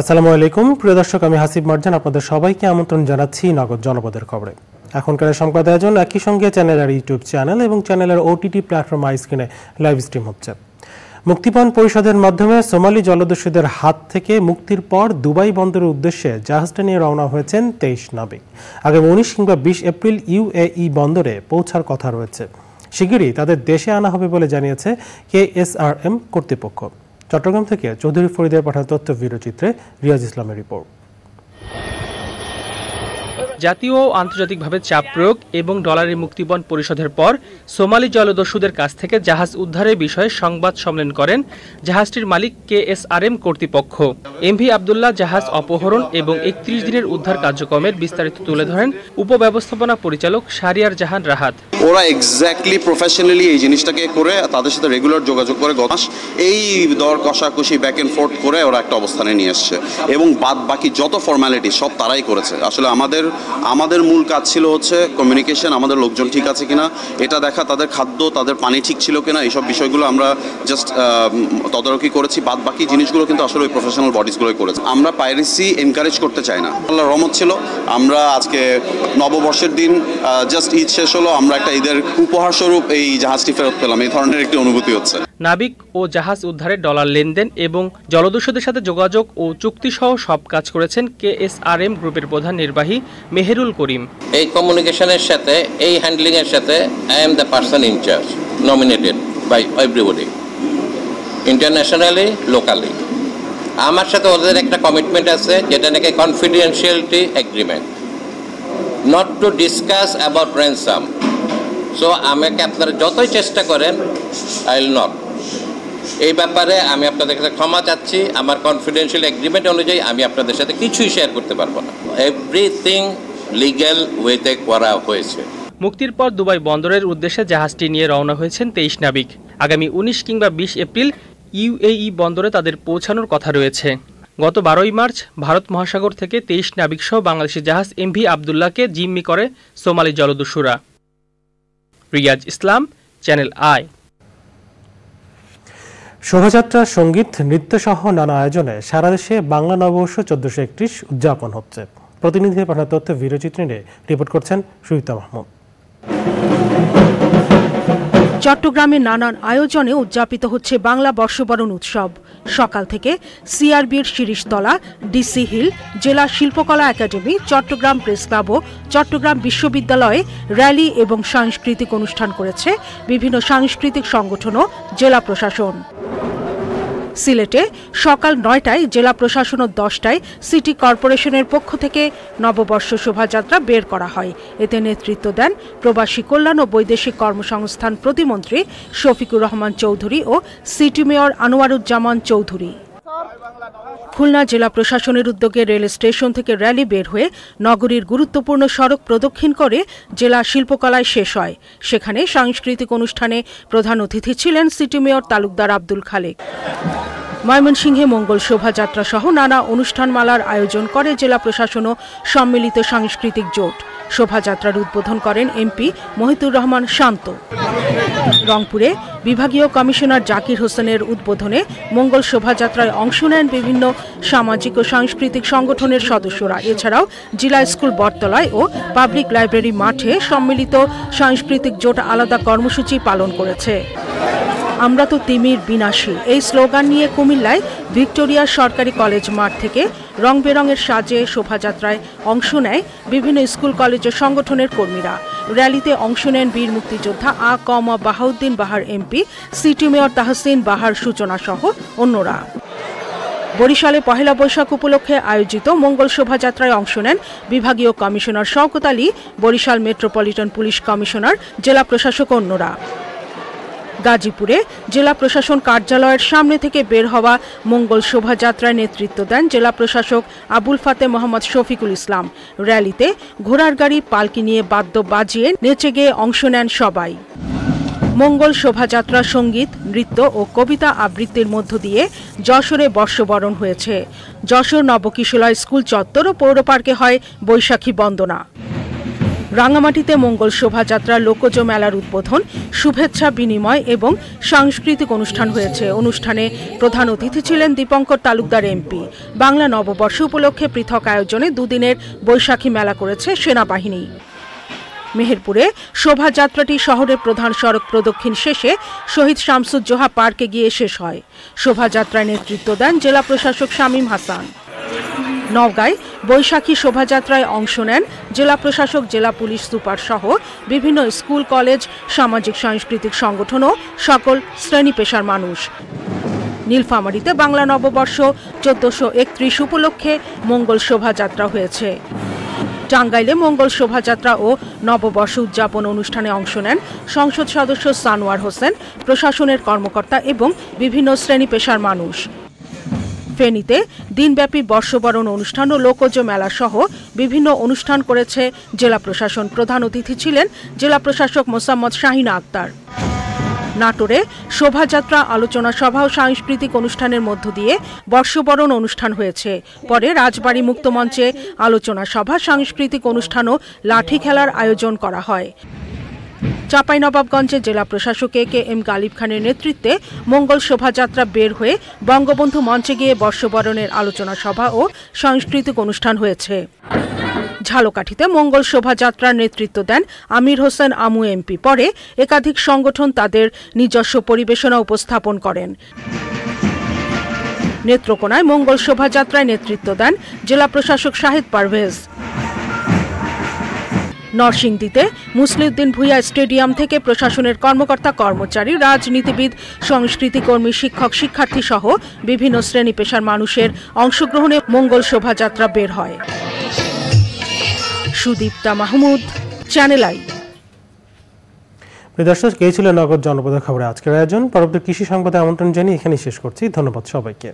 আসসালামু আলাইকুম। প্রিয় দর্শক, আমি হাসিব মার্জান আপনাদের সবাইকে আমন্ত্রণ জানাচ্ছি নগদ জনপদের খবরে। এখনকার সংবাদ আয়োজন একই সঙ্গে চ্যানেলের ইউটিউব চ্যানেল এবং চ্যানেলের ওটিটি প্ল্যাটফর্ম আইস্ক্রিনে লাইভ স্ট্রিম হচ্ছে। মুক্তিপণ পরিষদের মাধ্যমে সোমালি জলদস্যুদের হাত থেকে মুক্তির পর দুবাই বন্দরের উদ্দেশ্যে জাহাজটা নিয়ে রওনা হয়েছেন তেইশ নাবিক। আগামী উনিশ কিংবা বিশ এপ্রিল ইউএই বন্দরে পৌঁছার কথা রয়েছে। শিগগিরই তাদের দেশে আনা হবে বলে জানিয়েছে কেএসআরএম কর্তৃপক্ষ। চট্টগ্রাম থেকে চৌধুরী ফরিদের পাঠানো তথ্য ভিডিওচিত্রে রিয়াজ ইসলামের রিপোর্ট। জাতীয় ও আন্তর্জাতিকভাবে চাপ প্রয়োগ এবং ডলারের মুক্তিপণ পরিশোধের পর সোমালি জলদস্যুদের কাছ থেকে জাহাজ উদ্ধারের বিষয়ে সংবাদ সম্মেলন করেন জাহাজটির মালিক কে এস আর এম কর্তৃপক্ষ এমভি আবদুল্লাহ জাহাজ অপহরণ এবং একত্রিশ দিনের উদ্ধার কার্যক্রমের বিস্তারিত তুলে ধরেন উপব্যবস্থাপনা পরিচালক শারিয়ার জাহান রাহাত। ওরা এক্স্যাক্টলি প্রফেশনালি এই জিনিসটাকে করে, তাদের সাথে রেগুলার যোগাযোগ করে গত এই দর কষাকষি ব্যাক অ্যান্ড ফোর্থ করে ওরা একটা অবস্থানে নিয়ে এসছে। এবং বাদ বাকি যত ফর্মালিটি সব তারাই করেছে। আসলে আমাদের আমাদের মূল কাজ ছিল হচ্ছে কমিউনিকেশন আমাদের লোকজন ঠিক আছে কিনা, এটা দেখা, তাদের খাদ্য, তাদের পানি ঠিক ছিল কিনা, এইসব বিষয়গুলো আমরা জাস্ট তদারকি করেছি। বাদ বাকি জিনিসগুলো কিন্তু আসলে ওই প্রফেশনাল বডিসগুলোই করেছে। আমরা পাইরেসি এনকারেজ করতে চাই না। আল্লাহ রহমত ছিল। আমরা আজকে নববর্ষের দিন জাস্ট ঈদ শেষ হলো, আমরা একটা ঈদের উপহারস্বরূপ এই জাহাজটি ফেরত পেলাম। এই ধরনের একটি অনুভূতি হচ্ছে। নাবিক ও জাহাজ উদ্ধারে ডলার লেনদেন এবং জলদস্যুদের সাথে যোগাযোগ ও চুক্তি সহ সব কাজ করেছেন কেএসআরএম গ্রুপের প্রধান নির্বাহী মেহেরুল করিম। এই কমিউনিকেশনের সাথে, এই হ্যান্ডলিং এর সাথে I am the person in charge nominated by everybody internationally locally আমার সাথে ওদের একটা কমিটমেন্ট আছে, যেটা নাকি confidentiality agreement not to discuss about ransom so আমাকে আপনারা যতই চেষ্টা করেন আই উইল নট এই ব্যাপারে আমি আপনাদের কাছে ক্ষমা চাচ্ছি। আমার কনফিডেন্সিয়াল এগ্রিমেন্ট অনুযায়ী আমি আপনাদের সাথে কিছুই শেয়ার করতে পারব না। এভরিথিং লিগ্যাল ওয়েতে করা হয়েছে। মুক্তির পর দুবাই বন্দরের উদ্দেশ্যে জাহাজটি নিয়ে রওনা হয়েছেন তেইশ নাবিক। আগামী উনিশ কিংবা বিশ এপ্রিল ইউএই বন্দরে তাদের পৌঁছানোর কথা রয়েছে। গত বারোই মার্চ ভারত মহাসাগর থেকে তেইশ নাবিকসহ বাংলাদেশি জাহাজ এমভি আবদুল্লাহকে জিম্মি করে Somali জলদস্যুরা। Riaz Islam, channel I. শোভাযাত্রা, সংগীত, নৃত্যসহ নানা আয়োজনে সারা দেশে বাংলা নববর্ষ চোদ্দশো একত্রিশ উদযাপন হচ্ছে। প্রতিনিধি পাঠানো তথ্য ভিডিওচিত্র নিয়ে রিপোর্ট করছেন সুহিতা মাহমুদ। চট্টগ্রামে নানান আয়োজনে উদযাপিত হচ্ছে বাংলা বর্ষবরণ উৎসব। সকাল থেকে সিআরবির শিরিশতলা ডিসি হিল, জেলা শিল্পকলা একাডেমি, চট্টগ্রাম প্রেস ক্লাব ও চট্টগ্রাম বিশ্ববিদ্যালয়ে র্যালি এবং সাংস্কৃতিক অনুষ্ঠান করেছে বিভিন্ন সাংস্কৃতিক সংগঠন ও জেলা প্রশাসন। সিলেটে সকাল নয়টায় জেলা প্রশাসন ও দশটায় সিটি কর্পোরেশনের পক্ষ থেকে নববর্ষ শোভাযাত্রা বের করা হয়। এতে নেতৃত্ব দেন প্রবাসী কল্যাণ ও বৈদেশিক কর্মসংস্থান প্রতিমন্ত্রী শফিকুর রহমান চৌধুরী ও সিটি মেয়র আনোয়ারুজ্জামান চৌধুরী। খুলনা জেলা প্রশাসনের উদ্যোগে রেল স্টেশন থেকে র্যালি বের হয়ে নগরীর গুরুত্বপূর্ণ সড়ক প্রদক্ষিণ করে জেলা শিল্পকলায় শেষ হয়। সেখানে সাংস্কৃতিক অনুষ্ঠানে প্রধান অতিথি ছিলেন সিটি মেয়র তালুকদার আব্দুল খালেক। ময়মনসিংহে মঙ্গল শোভাযাত্রা সহ নানা অনুষ্ঠানমালার আয়োজন করে জেলা প্রশাসন ও সম্মিলিত সাংস্কৃতিক জোট। শোভাযাত্রার উদ্বোধন করেন এমপি মহিতুর রহমান শান্ত। রংপুরে বিভাগীয় কমিশনার জাকির হোসেনের উদ্বোধনে মঙ্গল শোভাযাত্রায় অংশ নেন বিভিন্ন সামাজিক ও সাংস্কৃতিক সংগঠনের সদস্যরা। এছাড়াও জেলা স্কুল বটতলায় ও পাবলিক লাইব্রেরি মাঠে সম্মিলিত সাংস্কৃতিক জোট আলাদা কর্মসূচি পালন করেছে। আমরা তো তিমির বিনাশী। এই স্লোগান নিয়ে কুমিল্লায় ভিক্টোরিয়া সরকারি কলেজ মাঠ থেকে রং বেরঙের সাজে শোভাযাত্রায় অংশ নেয় বিভিন্ন স্কুল, কলেজ ও সংগঠনের কর্মীরা। র্যালিতে অংশ নেন বীর মুক্তিযোদ্ধা আ. কম Bahauddin Bahar MP, city mayor Tahsin Bahar Suchona সহ অন্যরা। বরিশালে পহেলা বৈশাখ উপলক্ষে আয়োজিত মঙ্গল শোভাযাত্রায় অংশ নেন বিভাগীয় commissioner Shawkat Ali, Barishal metropolitan police commissioner, জেলা প্রশাসক অন্যরা। গাজীপুরে জেলা প্রশাসন কার্যালয়ের সামনে থেকে বের হওয়া মঙ্গল শোভাযাত্রায় নেতৃত্ব দেন জেলা প্রশাসক আবুল ফাতে মোহাম্মদ শফিকুল ইসলাম। র্যালিতে ঘোড়ার গাড়ি, পালকি নিয়ে বাদ্য বাজিয়ে নেচে গিয়ে অংশ নেন সবাই। মঙ্গল শোভাযাত্রা সংগীত, নৃত্য ও কবিতা আবৃত্তির মধ্য দিয়ে যশোরে বর্ষবরণ হয়েছে। যশোর নবকিশোলয় স্কুল চত্বর ও পৌর পার্কে হয় বৈশাখী বন্দনা। রাঙামাটিতে মঙ্গল শোভাযাত্রা লোকজ মেলার উদ্বোধন, শুভেচ্ছা বিনিময় এবং সাংস্কৃতিক অনুষ্ঠান হয়েছে। অনুষ্ঠানে প্রধান অতিথি ছিলেন দীপঙ্কর তালুকদার এমপি বাংলা নববর্ষ উপলক্ষে পৃথক আয়োজনে দুদিনের বৈশাখী মেলা করেছে সেনাবাহিনী। মেহেরপুরে শোভাযাত্রাটি শহরের প্রধান সড়ক প্রদক্ষিণ শেষে শহীদ শামসুজ্জোহা পার্কে গিয়ে শেষ হয়। শোভাযাত্রায় নেতৃত্ব দেন জেলা প্রশাসক শামীম হাসান। নওগাঁয় বৈশাখী শোভাযাত্রায় অংশ নেন জেলা প্রশাসক, জেলা পুলিশ সুপার সহ বিভিন্ন স্কুল, কলেজ, সামাজিক সাংস্কৃতিক সংগঠন ও সকল শ্রেণি পেশার মানুষ। নীলফামারীতে বাংলা নববর্ষ চোদ্দশো একত্রিশ উপলক্ষে মঙ্গল শোভাযাত্রা হয়েছে। টাঙ্গাইলে মঙ্গল শোভাযাত্রা ও নববর্ষ উদযাপন অনুষ্ঠানে অংশ নেন সংসদ সদস্য সানোয়ার হোসেন, প্রশাসনের কর্মকর্তা এবং বিভিন্ন শ্রেণি পেশার মানুষ। ফেনীতে দিনব্যাপী বর্ষবরণ অনুষ্ঠান ও লোকজ মেলা সহ বিভিন্ন অনুষ্ঠান করেছে জেলা প্রশাসন। প্রধান অতিথি ছিলেন জেলা প্রশাসক মোসাম্মদ শাহিনা আক্তার। নাটোরে শোভাযাত্রা, আলোচনা সভা ও সাংস্কৃতিক অনুষ্ঠানের মধ্য দিয়ে বর্ষবরণ অনুষ্ঠান হয়েছে। পরে রাজবাড়ী মুক্তমঞ্চে আলোচনা সভা, সাংস্কৃতিক অনুষ্ঠান ও লাঠি খেলার আয়োজন করা হয়। চাঁপাইনবাবগঞ্জে জেলা প্রশাসক কে এম গালিব খানের নেতৃত্বে মঙ্গল শোভাযাত্রা বের হয়ে বঙ্গবন্ধু মঞ্চে গিয়ে বর্ষবরণের আলোচনা সভা ও সাংস্কৃতিক অনুষ্ঠান হয়েছে। ঝালকাঠিতে মঙ্গল শোভাযাত্রার নেতৃত্ব দেন আমির হোসেন আমু এমপি। পরে একাধিক সংগঠন তাদের নিজস্ব পরিবেশনা উপস্থাপন করেন। নেত্রকোনায় মঙ্গল শোভাযাত্রায় নেতৃত্ব দেন জেলা প্রশাসক শাহিদ পারভেজ। নরসিংদীতে। মুসলিউদ্দিন ভুইয়া স্টেডিয়াম থেকে প্রশাসনের কর্মকর্তা, কর্মচারী, রাজনীতিবিদ সংস্কৃতিকর্মী শিক্ষক শিক্ষার্থী সহ বিভিন্ন শ্রেণি পেশার মানুষের অংশগ্রহণে মঙ্গল শোভাযাত্রা বের হয়। সুদীপ্তা মাহমুদ চ্যানেল আই দর্শক, এই ছিল নগদ জনপদের খবরে আজকের আয়োজন। পরবর্তী কৃষি সংবাদে আমন্ত্রণ জানিয়ে এখানেই শেষ করছি। ধন্যবাদ সবাইকে।